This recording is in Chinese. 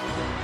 you